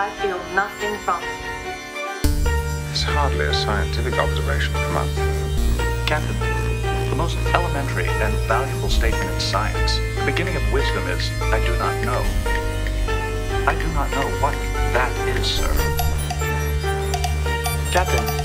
I feel nothing from it. It's hardly a scientific observation to come Captain, the most elementary and valuable statement in science, the beginning of wisdom is, I do not know. I do not know what that is, sir. Captain,